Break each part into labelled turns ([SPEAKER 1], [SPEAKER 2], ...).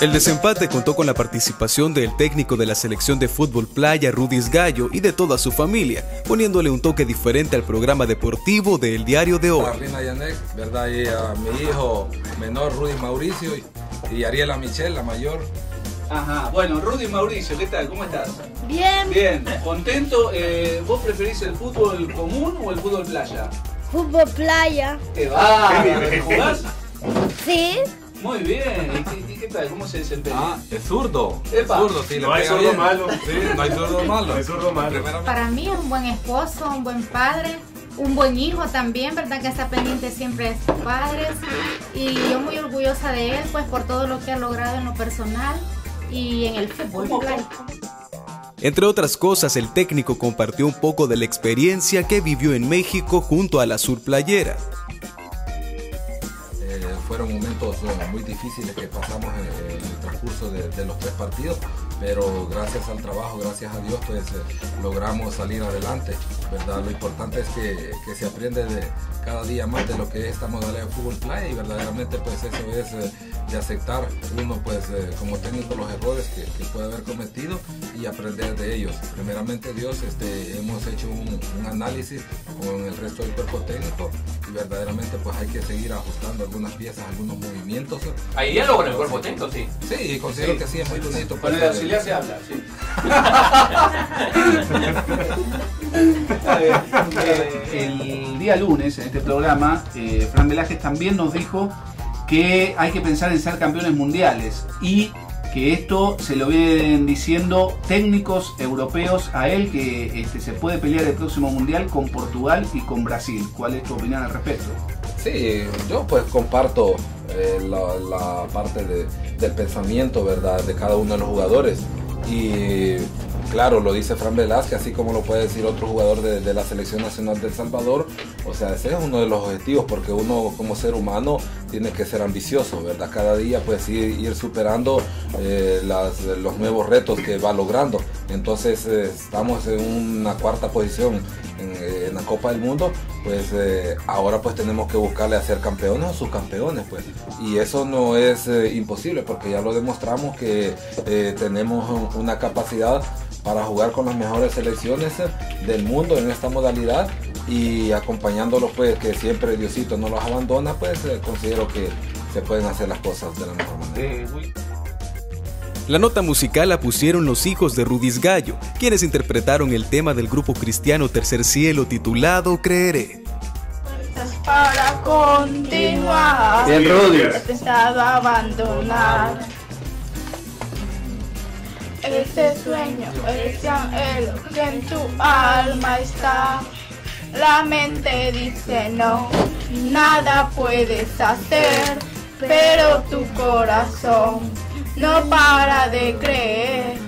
[SPEAKER 1] El desempate contó con la participación del técnico de la selección de fútbol playa Rudis Gallo y de toda su familia, poniéndole un toque diferente al programa deportivo del diario de hoy.
[SPEAKER 2] Carlina Yanek, ¿verdad? Y a mi hijo menor Rudy Mauricio y Ariela Michelle, la mayor.
[SPEAKER 3] Ajá, bueno, Rudy Mauricio, ¿qué tal? ¿Cómo estás?
[SPEAKER 4] Bien.
[SPEAKER 3] Bien, contento. Eh, ¿Vos preferís el fútbol común o el fútbol playa?
[SPEAKER 4] Fútbol playa.
[SPEAKER 3] ¿Qué va? ¿Jugás?
[SPEAKER 4] Sí.
[SPEAKER 3] Muy bien. ¿Y qué, tal? ¿Cómo se desempeña?
[SPEAKER 2] Ah, es zurdo.
[SPEAKER 3] Epa.
[SPEAKER 2] Es zurdo, sí,
[SPEAKER 5] No hay
[SPEAKER 2] pega
[SPEAKER 5] zurdo
[SPEAKER 2] bien.
[SPEAKER 5] malo.
[SPEAKER 2] Sí, no hay zurdo malo.
[SPEAKER 5] No hay zurdo malo.
[SPEAKER 2] Primeramente-
[SPEAKER 6] Para mí es un buen esposo, un buen padre, un buen hijo también, ¿verdad? Que está pendiente siempre de sus padres. Y yo muy orgullosa de él, pues por todo lo que ha logrado en lo personal y en el fútbol.
[SPEAKER 1] Entre otras cosas, el técnico compartió un poco de la experiencia que vivió en México junto a la Sur Playera.
[SPEAKER 2] Eh, fueron momentos eh, muy difíciles que pasamos en, en el transcurso de los tres partidos, pero gracias al trabajo, gracias a Dios, pues eh, logramos salir adelante, ¿verdad? Lo importante es que, que se aprende de cada día más de lo que es esta modalidad de fútbol playa y verdaderamente pues eso es eh, de aceptar uno pues eh, como técnico los errores que, que puede haber cometido y aprender de ellos. Primeramente Dios, este, hemos hecho un, un análisis con el resto del cuerpo técnico y verdaderamente pues hay que seguir ajustando algunas piezas, algunos movimientos.
[SPEAKER 7] ¿Hay diálogo con el cuerpo técnico? Sí.
[SPEAKER 2] Sí, considero
[SPEAKER 3] Sí.
[SPEAKER 2] que sí, es muy bonito. Pues,
[SPEAKER 3] auxiliar se habla, sí. Eh, el día lunes en este programa, eh, Fran Velázquez también nos dijo que hay que pensar en ser campeones mundiales y que esto se lo vienen diciendo técnicos europeos a él que este, se puede pelear el próximo mundial con Portugal y con Brasil. ¿Cuál es tu opinión al respecto?
[SPEAKER 2] Sí, yo pues comparto eh, la, parte de- del pensamiento, ¿verdad? De cada uno de los jugadores. Y claro, lo dice Fran Velázquez, así como lo puede decir otro jugador de, la Selección Nacional de Salvador. O sea, ese es uno de los objetivos, porque uno como ser humano tiene que ser ambicioso, ¿verdad? Cada día pues ir, ir superando eh, los nuevos retos que va logrando. Entonces eh, estamos en una cuarta posición en, Copa del Mundo, pues eh, ahora pues tenemos que buscarle a ser campeones o subcampeones, pues. Y eso no es eh, imposible, porque ya lo demostramos que eh, tenemos un- una capacidad para jugar con las mejores selecciones del mundo en esta modalidad y acompañándolos pues que siempre Diosito no los abandona, pues considero que se pueden hacer las cosas de la mejor manera.
[SPEAKER 1] La nota musical la pusieron los hijos de Rudis Gallo, quienes interpretaron el tema del grupo cristiano Tercer Cielo titulado Creeré.
[SPEAKER 4] Para continuar.
[SPEAKER 3] Bien, Rudy.
[SPEAKER 4] He pensado abandonar. Ese sueño, ese anhelo que en tu alma está. La mente dice no, nada puedes hacer, pero tu corazón no para de creer.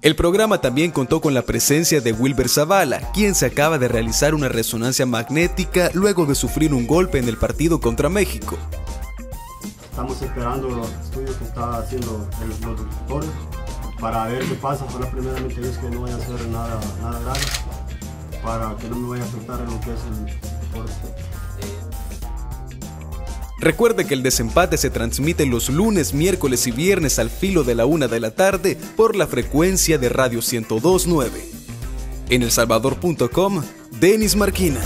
[SPEAKER 1] El programa también contó con la presencia de Wilber Zavala, quien se acaba de realizar una resonancia magnética luego de sufrir un golpe en el partido contra México.
[SPEAKER 5] Estamos esperando los estudios que está haciendo el- los doctores para ver qué pasa. Ojalá primeramente Dios que no vaya a ser nada, nada grave para que no me vaya a afectar en lo que es el deporte.
[SPEAKER 1] Recuerde que el desempate se transmite los lunes, miércoles y viernes al filo de la una de la tarde por la frecuencia de Radio 1029. En elsalvador.com, Denis Marquina.